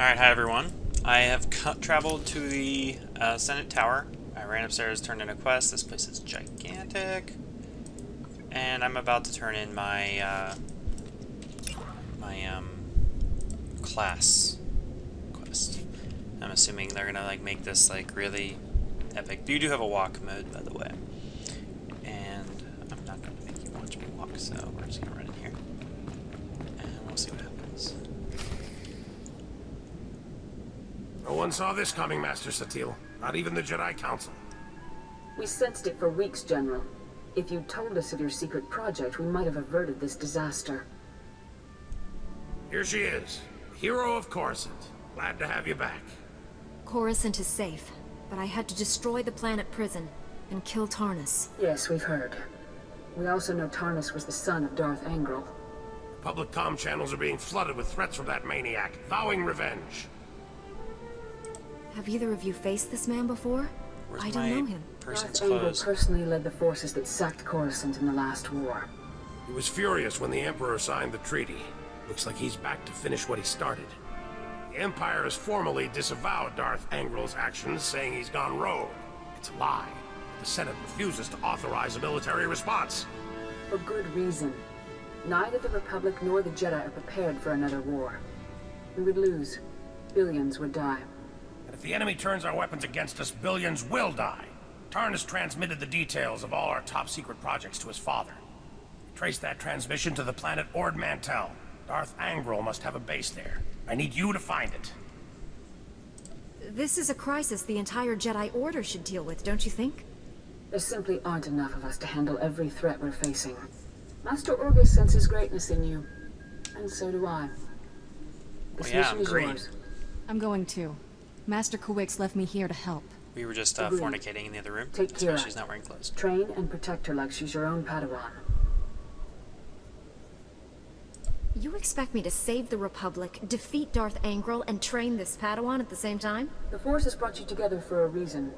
Alright, hi everyone. I have traveled to the uh, Senate Tower. I ran upstairs, turned in a quest. This place is gigantic. And I'm about to turn in my, uh, my, um, class quest. I'm assuming they're gonna, like, make this, like, really epic. You do have a walk mode, by the way. And I'm not gonna make you watch me walk, so we're just gonna run in here. And we'll see what happens. No one saw this coming, Master Satele. Not even the Jedi Council. We sensed it for weeks, General. If you'd told us of your secret project, we might have averted this disaster. Here she is. Hero of Coruscant. Glad to have you back. Coruscant is safe, but I had to destroy the planet prison and kill Tarnus. Yes, we've heard. We also know Tarnus was the son of Darth Angral. Public com channels are being flooded with threats from that maniac, vowing revenge. Have either of you faced this man before? Where's I don't know him. person's Darth Angral clothes? personally led the forces that sacked Coruscant in the last war. He was furious when the Emperor signed the treaty. Looks like he's back to finish what he started. The Empire has formally disavowed Darth Angral's actions, saying he's gone rogue. It's a lie. The Senate refuses to authorize a military response. For good reason. Neither the Republic nor the Jedi are prepared for another war. We would lose. Billions would die. And if the enemy turns our weapons against us, billions will die. Tarnus transmitted the details of all our top secret projects to his father. Trace that transmission to the planet Ord Mantell. Darth Angral must have a base there. I need you to find it. This is a crisis the entire Jedi Order should deal with, don't you think? There simply aren't enough of us to handle every threat we're facing. Master Orgus senses greatness in you. And so do I. This Well, yeah, mission I'm is green. yours. I'm going to. Master Kiwiiks left me here to help. We were just uh, fornicating in the other room. Take That's why Kira. she's not wearing clothes. Train and protect her like she's your own Padawan. You expect me to save the Republic, defeat Darth Angral, and train this Padawan at the same time? The Force has brought you together for a reason.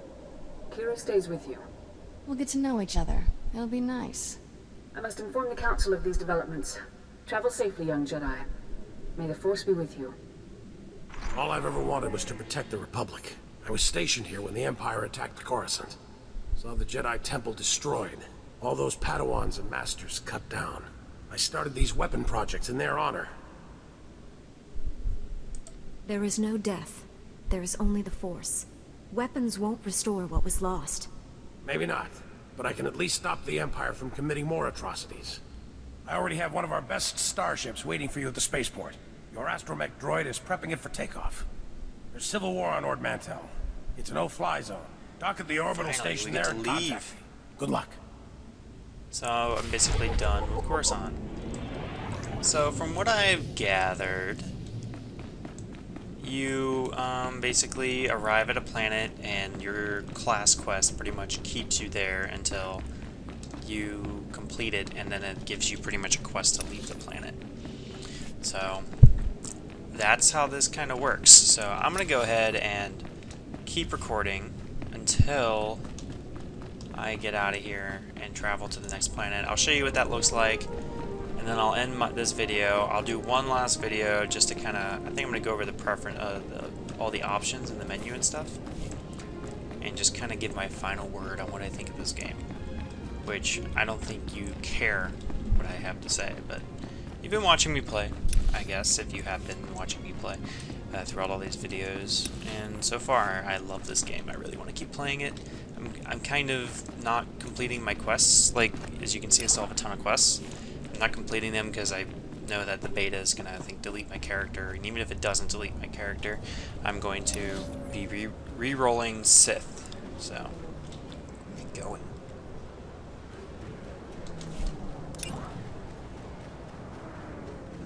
Kira stays with you. We'll get to know each other. It'll be nice. I must inform the Council of these developments. Travel safely, young Jedi. May the Force be with you. All I've ever wanted was to protect the Republic. I was stationed here when the Empire attacked Coruscant. Saw the Jedi Temple destroyed. All those Padawans and Masters cut down. I started these weapon projects in their honor. There is no death. There is only the Force. Weapons won't restore what was lost. Maybe not, but I can at least stop the Empire from committing more atrocities. I already have one of our best starships waiting for you at the spaceport. Your astromech droid is prepping it for takeoff. There's civil war on Ord Mantell. It's an no-fly zone. Dock at the orbital Finally, station there to and leave. Good luck. So I'm basically done with Coruscant. So from what I've gathered, you um, basically arrive at a planet and your class quest pretty much keeps you there until you complete it and then it gives you pretty much a quest to leave the planet. So that's how this kind of works. So I'm going to go ahead and keep recording until I get out of here and travel to the next planet. I'll show you what that looks like, and then I'll end my, this video. I'll do one last video just to kind of, I think I'm going to go over the preference, uh, the, all the options in the menu and stuff, and just kind of give my final word on what I think of this game, which I don't think you care what I have to say, but you've been watching me play, I guess, if you have been watching me play uh, throughout all these videos, and so far I love this game. I really want to keep playing it. I'm, I'm kind of not completing my quests. Like, as you can see, I still have a ton of quests. I'm not completing them because I know that the beta is going to, I think, delete my character. And even if it doesn't delete my character, I'm going to be re- re-rolling Sith. So, get going.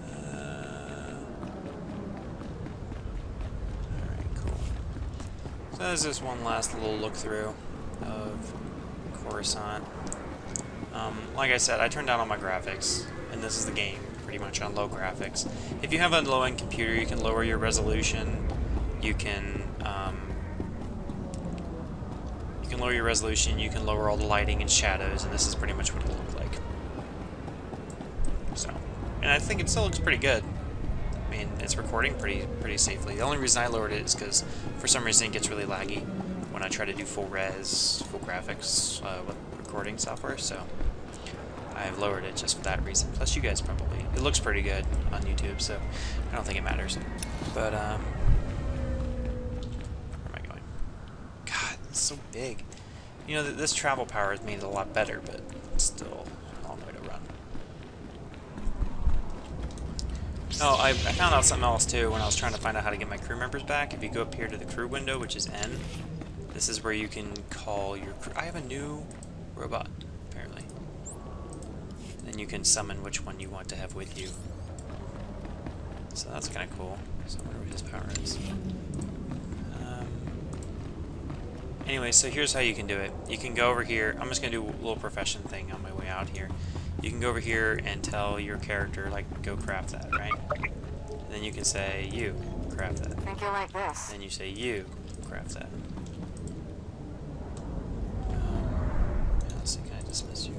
Uh, Alright, cool. So this one last little look through of Coruscant. Um, like I said, I turned down all my graphics, and this is the game, pretty much on low graphics. If you have a low-end computer, you can lower your resolution. You can um, you can lower your resolution. You can lower all the lighting and shadows, and this is pretty much what it looks like. So, and I think it still looks pretty good. Mean, it's recording pretty pretty safely. The only reason I lowered it is because for some reason it gets really laggy when I try to do full res, full graphics uh, with recording software. So I've lowered it just for that reason. Plus, you guys probably it looks pretty good on YouTube, so I don't think it matters. But um, where am I going? God, it's so big. You know, th this travel power made it a lot better, but still a long way to run. Oh, I, I found out something else too when I was trying to find out how to get my crew members back. If you go up here to the crew window, which is N, this is where you can call your crew. I have a new robot, apparently. Then you can summon which one you want to have with you. So that's kind of cool. So I wonder his power is. Um, anyway, so here's how you can do it. You can go over here. I'm just going to do a little profession thing on my way out here. You can go over here and tell your character, like, go craft that, right? And then you can say, you, craft that. Think you like this? Then you say, you, craft that. Um, let's see, can I dismiss you?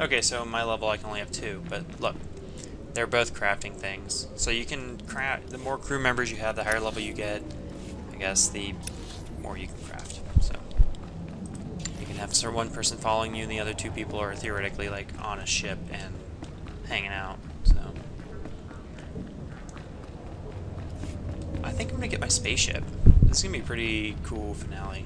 Okay, so my level I can only have two, but look, they're both crafting things. So you can craft, the more crew members you have, the higher level you get, I guess, the more you can craft. Have sort one person following you, and the other two people are theoretically like on a ship and hanging out. So I think I'm gonna get my spaceship. This is gonna be a pretty cool finale.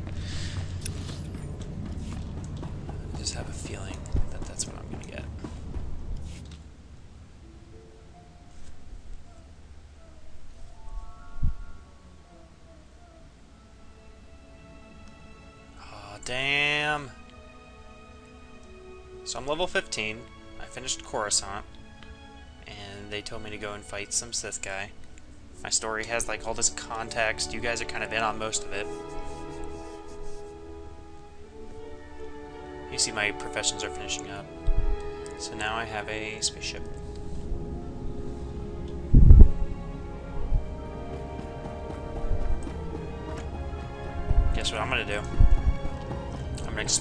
So I'm level 15. I finished Coruscant. And they told me to go and fight some Sith guy. My story has like all this context. You guys are kind of in on most of it. You see my professions are finishing up. So now I have a spaceship.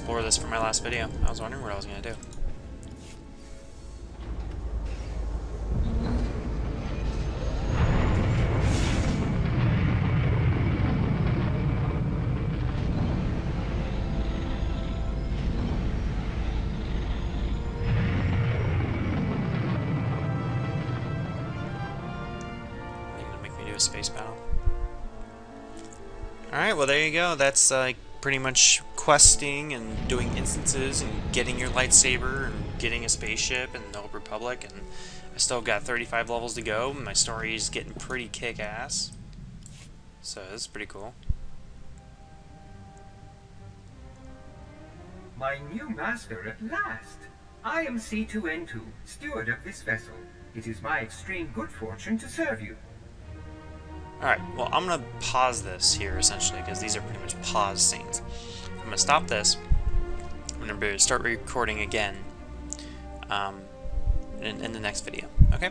Explore this for my last video. I was wondering what I was make me do space battle? Alright, well there you go. That's uh, pretty much questing and doing instances and getting your lightsaber and getting a spaceship and the Old Republic and I still got 35 levels to go. My story is getting pretty kick-ass. So this is pretty cool. My new master at last! I am C2N2, steward of this vessel. It is my extreme good fortune to serve you. Alright, well I'm gonna pause this here essentially because these are pretty much pause scenes. I'm gonna stop this. I'm gonna start recording again um, in, in the next video. Okay?